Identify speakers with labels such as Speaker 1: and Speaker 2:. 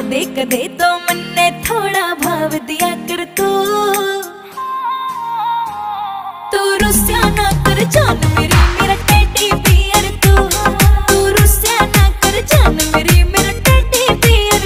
Speaker 1: कदे कदे तो मन्ने थोड़ा भाव दिया कर।